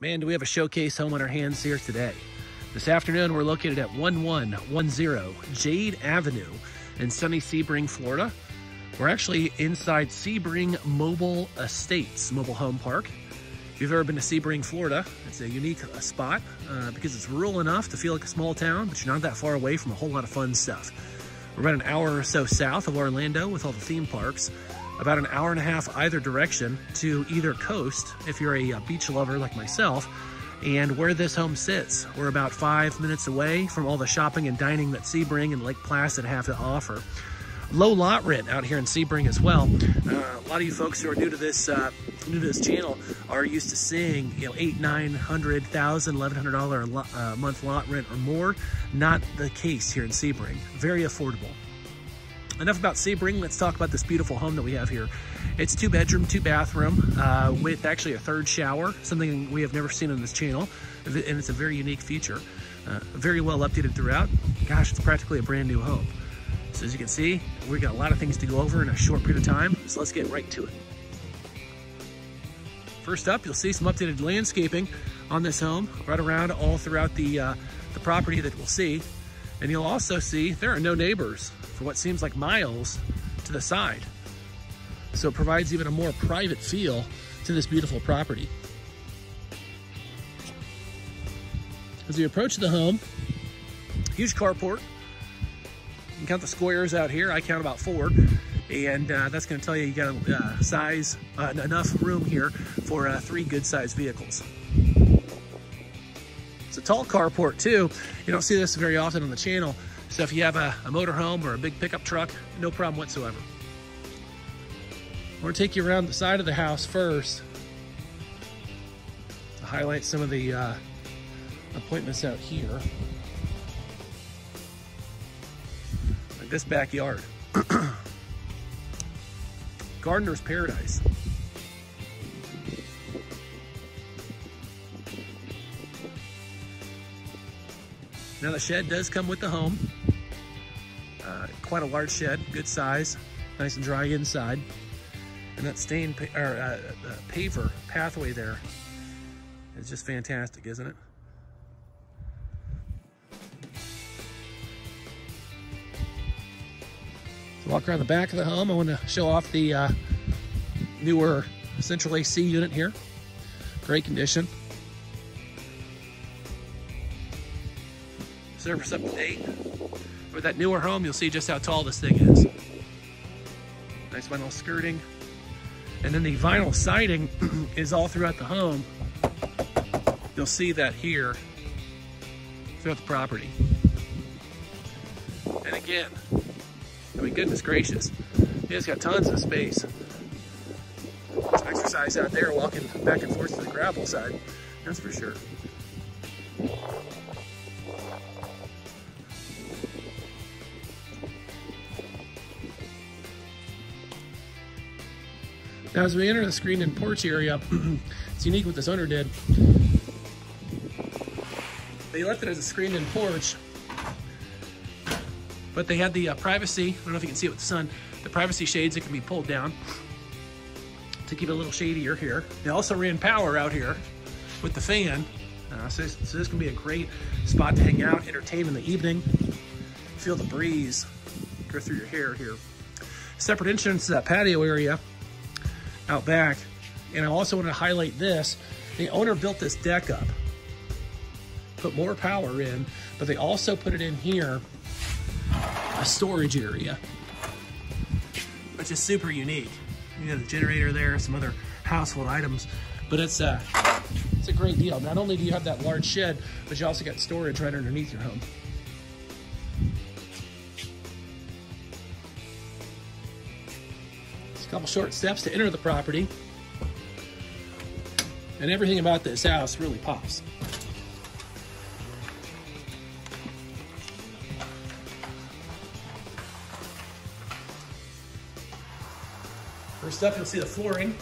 Man, do we have a showcase home on our hands here today. This afternoon, we're located at 1110 Jade Avenue in sunny Sebring, Florida. We're actually inside Sebring Mobile Estates, mobile home park. If you've ever been to Sebring, Florida, it's a unique uh, spot uh, because it's rural enough to feel like a small town, but you're not that far away from a whole lot of fun stuff. We're about an hour or so south of Orlando with all the theme parks about an hour and a half either direction to either coast if you're a, a beach lover like myself. And where this home sits, we're about five minutes away from all the shopping and dining that Sebring and Lake Placid have to offer. Low lot rent out here in Sebring as well. Uh, a lot of you folks who are new to this uh, new to this channel are used to seeing you know eight, nine hundred thousand, eleven hundred dollar a uh, month lot rent or more. Not the case here in Sebring. Very affordable enough about Sebring. Let's talk about this beautiful home that we have here. It's two bedroom, two bathroom uh, with actually a third shower, something we have never seen on this channel. And it's a very unique feature. Uh, very well updated throughout. Gosh, it's practically a brand new home. So as you can see, we've got a lot of things to go over in a short period of time. So let's get right to it. First up, you'll see some updated landscaping on this home, right around all throughout the, uh, the property that we'll see. And you'll also see there are no neighbors for what seems like miles to the side. So it provides even a more private feel to this beautiful property. As we approach the home, huge carport. You can count the squares out here. I count about four. And uh, that's gonna tell you you got uh, size, uh, enough room here for uh, three good sized vehicles. Tall carport too. You don't see this very often on the channel. So if you have a, a motorhome or a big pickup truck, no problem whatsoever. We're gonna take you around the side of the house first to highlight some of the uh, appointments out here. Like this backyard. Gardener's Paradise. Now the shed does come with the home. Uh, quite a large shed, good size, nice and dry inside. And that stained pa or, uh, uh, paver pathway there is just fantastic, isn't it? So walk around the back of the home. I want to show off the uh, newer central AC unit here. Great condition. Service up to date. With that newer home, you'll see just how tall this thing is. Nice vinyl skirting. And then the vinyl siding is all throughout the home. You'll see that here throughout the property. And again, I mean, goodness gracious, it's got tons of space. Some exercise out there walking back and forth to the gravel side, that's for sure. Now as we enter the screened in porch area, it's unique what this owner did. They left it as a screened in porch, but they had the uh, privacy, I don't know if you can see it with the sun, the privacy shades that can be pulled down to keep it a little shadier here. They also ran power out here with the fan. Uh, so, so this can be a great spot to hang out, entertain in the evening, feel the breeze go through your hair here. Separate entrance to that patio area out back. And I also want to highlight this. The owner built this deck up, put more power in, but they also put it in here, a storage area, which is super unique. You have the generator there, some other household items, but it's a, it's a great deal. Not only do you have that large shed, but you also got storage right underneath your home. Couple short steps to enter the property. And everything about this house really pops. First up, you'll see the flooring.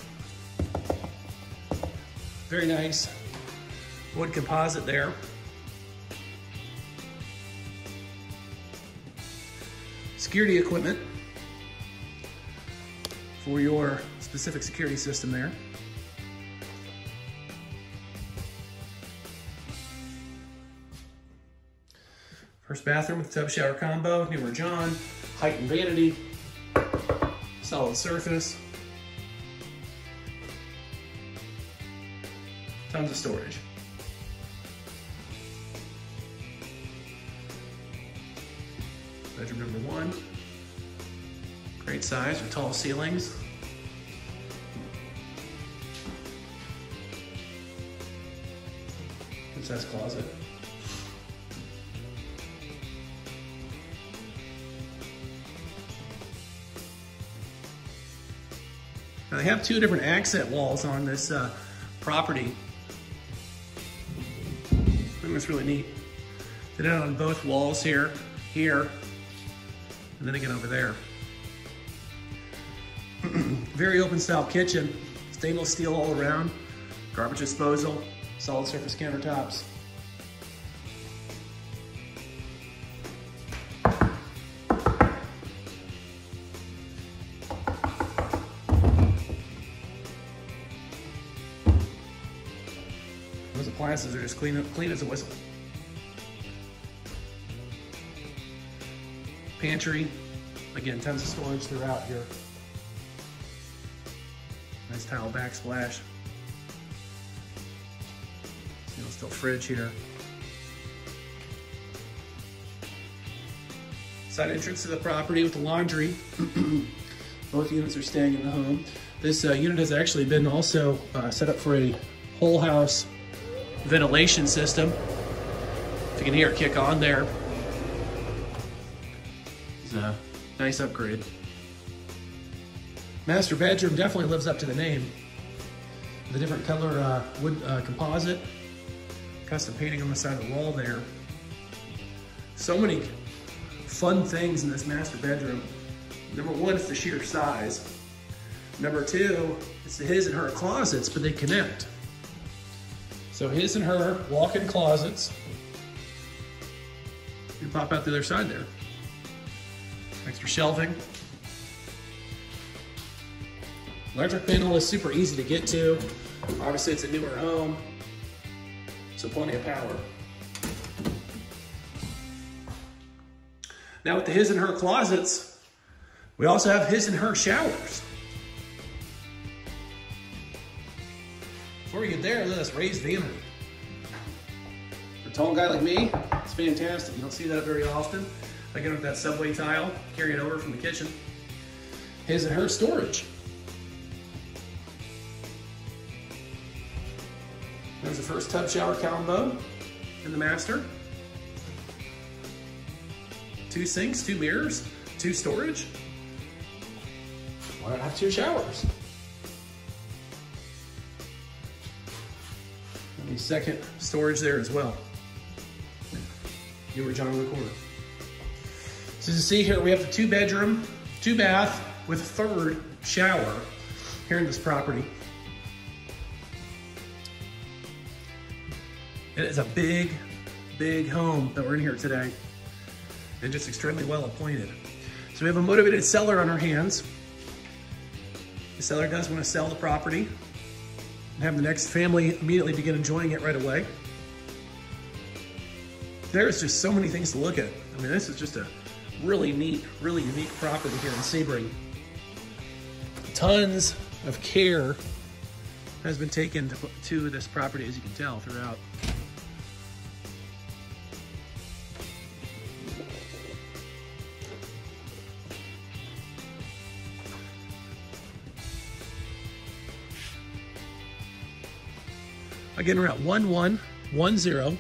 Very nice. Wood composite there. Security equipment for your specific security system there. First bathroom with tub shower combo, newer John, height and vanity, solid surface, tons of storage. Bedroom number one great size with tall ceilings. Good size closet. Now they have two different accent walls on this uh, property. I think that's really neat. They did it on both walls here, here, and then again over there. Very open style kitchen, stainless steel all around, garbage disposal, solid surface countertops. Those appliances are just clean, clean as a whistle. Pantry, again, tons of storage throughout here. Nice tile backsplash. You know, still fridge here. Side entrance to the property with the laundry. Both units are staying in the home. This uh, unit has actually been also uh, set up for a whole house ventilation system. If you can hear it kick on there. It's a nice upgrade. Master bedroom definitely lives up to the name. The different color uh, wood uh, composite, custom painting on the side of the wall there. So many fun things in this master bedroom. Number one, it's the sheer size. Number two, it's the his and her closets, but they connect. So his and her walk-in closets. You pop out the other side there. Extra shelving. Electric panel is super easy to get to. Obviously it's a newer home, so plenty of power. Now with the his and her closets, we also have his and her showers. Before we get there, let us raise the vanity. For a tall guy like me, it's fantastic. You don't see that very often. Again, with that subway tile, carrying over from the kitchen. His and her storage. There's the first tub shower combo in the master. Two sinks, two mirrors, two storage. Why not have two showers? And the second storage there as well. You were John corner. So as you see here, we have the two bedroom, two bath with a third shower here in this property. It is a big, big home that we're in here today and just extremely well appointed. So we have a motivated seller on our hands. The seller does want to sell the property and have the next family immediately begin enjoying it right away. There's just so many things to look at. I mean, this is just a really neat, really unique property here in Sebring. Tons of care has been taken to, to this property, as you can tell, throughout. Again, we're at 1110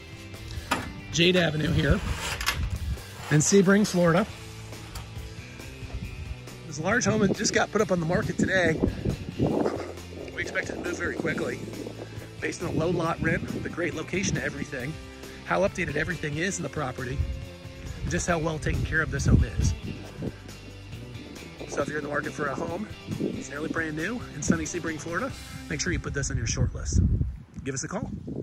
Jade Avenue here in Sebring, Florida. This large home just got put up on the market today. We expect it to move very quickly based on the low lot rent, the great location of everything, how updated everything is in the property, and just how well taken care of this home is. So if you're in the market for a home, it's nearly brand new in sunny Sebring, Florida, make sure you put this on your short list give us a call.